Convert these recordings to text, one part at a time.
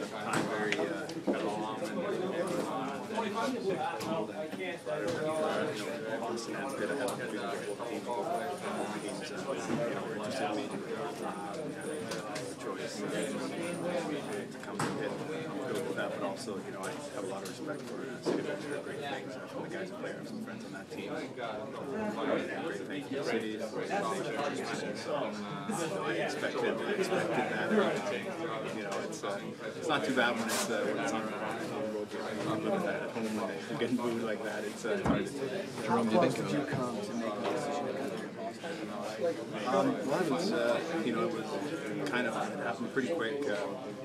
time very uh, calm and bit ahead of them. We were both teams, both games, and you know, we're interested in making the choice uh, to come to hit good with that, but also, you know, I have a lot of respect for uh, City. They're great things uh, from the guys that play. I have some friends on that team. Great things for the city, the organization. So, I expected, I that. Uh, you know, it's uh, it's not too bad when it's uh, when it's on, the road. But when at home, when you're getting booed like that, it's uh, hard to take. You think if you come to make a decision Um, well, it was, uh, you know, it was kind of, it happened pretty quick, uh,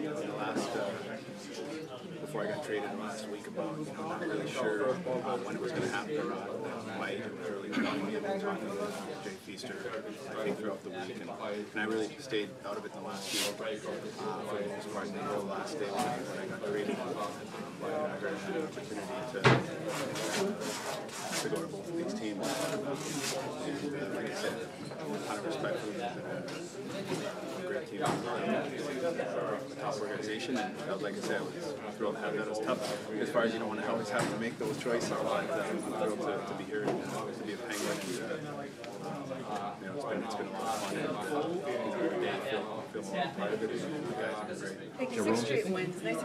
know, the last, uh, before I got traded last week about, you know, not really sure uh, when it was going to happen. Uh, my agent was really calling me and talking to Jay Feaster, I think, throughout the week, and, and I really stayed out of it the last week, uh, for the most part, until the last day when I, when I got traded. But I had an opportunity to, to go to both of these teams. And uh, like I said, a ton of respect for them. Uh, great team, uh, organization, and like I said, I was thrilled to have that. It was tough as far as you don't want to always have to make those choices, but uh, I'm thrilled to, to be here and to be a Penguin. And, uh, you know, it's been it's been a lot of fun, and uh, you know, I feel, feel part of it. Guys are great. Six straight wins. Nice